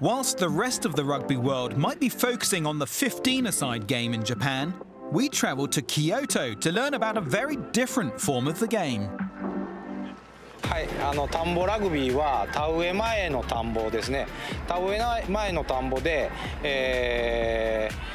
Whilst the rest of the rugby world might be focusing on the 15-a-side game in Japan, we travelled to Kyoto to learn about a very different form of the game. はい、あの田んぼラグビーは田植え前の田んぼですね田植え前の田んぼで、えー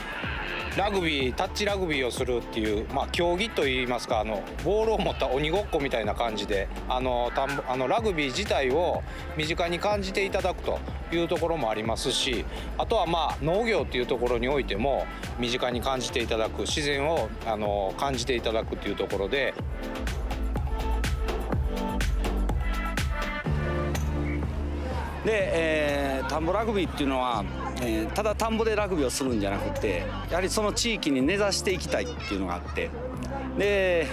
ラグビータッチラグビーをするっていう、まあ、競技といいますかあのボールを持った鬼ごっこみたいな感じであのたんあのラグビー自体を身近に感じていただくというところもありますしあとはまあ農業っていうところにおいても身近に感じていただく自然をあの感じていただくっていうところで。で、えー、田んぼラグビーっていうのはえー、ただ田んぼでラグビーをするんじゃなくてやはりその地域に根ざしていきたいっていうのがあって。で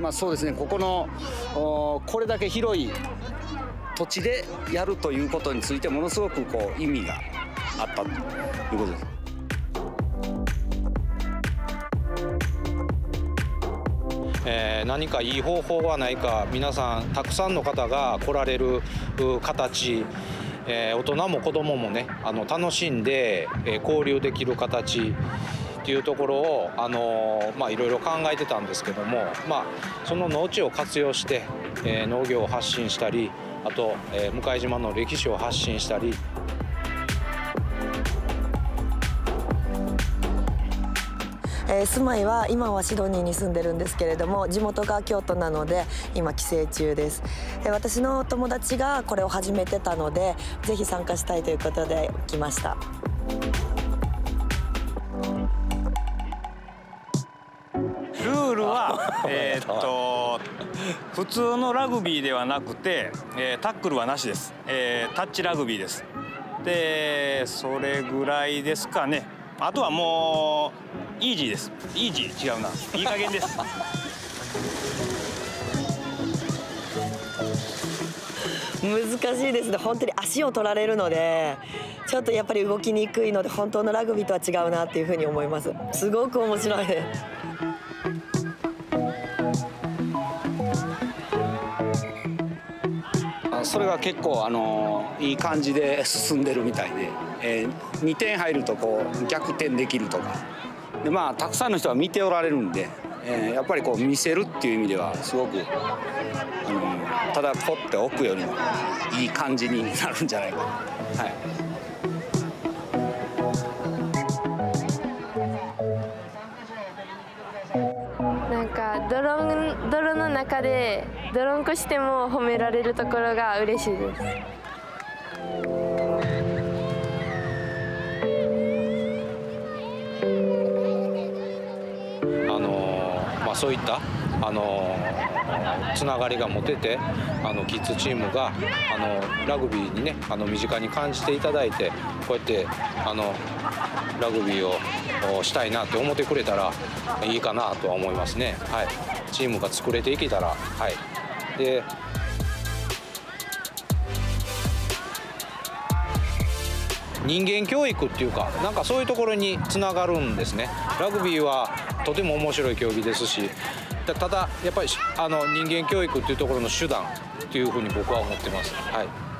まあそうですね。ここのこれだけ広い土地でやるということについてものすごくこう意味があったということです。えー、何かいい方法はないか皆さんたくさんの方が来られる形。えー、大人も子どももねあの楽しんで、えー、交流できる形っていうところを、あのまあ、いろいろ考えてたんですけども、まあ、その農地を活用して、えー、農業を発信したりあと、えー、向島の歴史を発信したりえー、住まいは今はシドニーに住んでるんですけれども地元が京都なので今帰省中です。で私の友達がこれを始めてたのでぜひ参加したいということで来ました。ルールは えっと普通のラグビーではなくて、えー、タックルはなしです、えー、タッチラグビーです。でそれぐらいですかね。あとはもうイージーです。イージー違うな。いい加減です。難しいですね。本当に足を取られるのでちょっとやっぱり動きにくいので本当のラグビーとは違うなっていうふうに思います。すごく面白いです。それが結構あのいい感じで進んでるみたいで、えー、2点入るとこう逆転できるとかでまあたくさんの人が見ておられるんで、えー、やっぱりこう見せるっていう意味ではすごく、あのただポッて置くよりもいい感じになるんじゃないかはい。泥泥の中で泥んこしても褒められるところが嬉しいです。あのまあ、そういったあのつながりが持ててあのキッズチームがあのラグビーにねあの身近に感じていただいてこうやってあのラグビーをしたいなって思ってくれたらいいかなとは思いますね。はい、チームが作れていけたら、はい、で人間教育っていうかなんかそういうところにつながるんですねラグビーはとても面白い競技ですしただやっぱりあの人間教育っていうところの手段っていうふうに僕は思ってます。はい